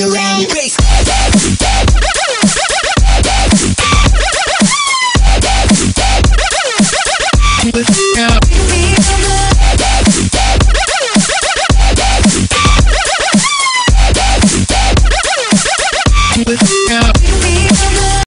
around.